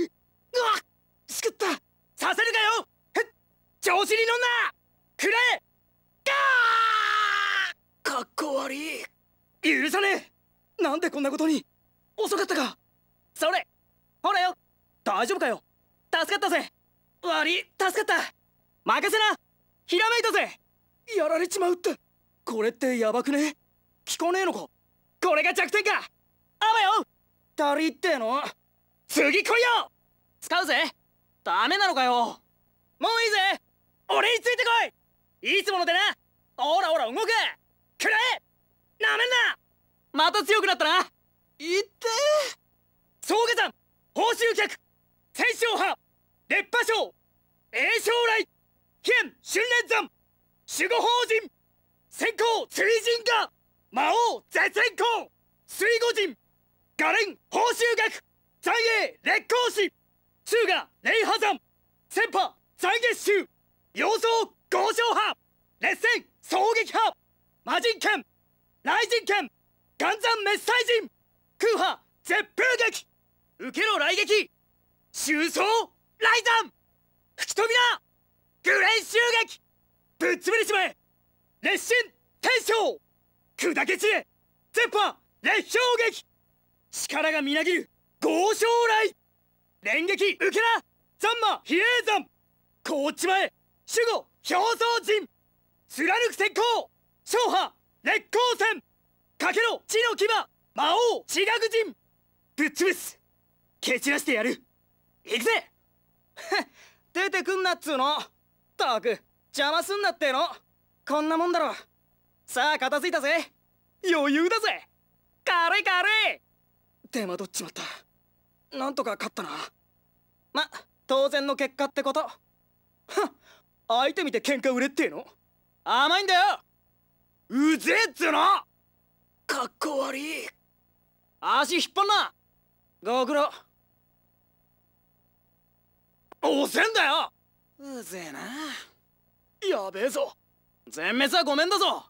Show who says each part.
Speaker 1: うわっしくった。させるかよ。へっ調子に乗んな。くれ。ガーかっこ悪い。許さねえ。なんでこんなことに。遅かったか。それ。ほらよ。大丈夫かよ。助かったぜ。悪い。助かった。任せな。ひらめいたぜ。やられちまうって。これってヤバくね。聞こねえのか。これが弱点か。あばよ。足りってえの。次来いよ！使うぜ。ダメなのかよ！もういいぜ！俺についてこい！いつものでな！ほらほら動け！くれ！なめんな！また強くなったな！いって総下山報酬客！戦勝派！烈波将栄将来！県春連山！守護法人！先行追人が魔王絶縁行水護人！ガレン報酬学残影烈光師中が霊波山先波残月衆洋装豪商派烈戦狙撃派魔人剣雷神剣岩山滅災人空波絶風撃受けろ雷撃収走雷山吹き飛びなグレン襲撃ぶっ潰れちまえ烈心天将砕け散れ絶波烈氷撃力がみなぎる豪将来。連撃受けな。ザンマ比叡山。こっちまえ守護表層陣。貫く先行勝破烈光戦。かけろ地の牙。魔王地学陣ぶっ潰す。蹴散らしてやる。行くぜ。出てくんなっつうの。ったく邪魔すんなっての。こんなもんだろ。さあ片付いたぜ。余裕だぜ。軽い軽い。手間取っちまった。なんとか勝ったな。ま当然の結果ってこと。はっ相手見て喧嘩売れってえの？甘いんだよ。うぜえっつうの。かっこ悪い。足引っ張んな。ご苦労。押せんだよ。うぜえな。やべえぞ。全滅はごめんだぞ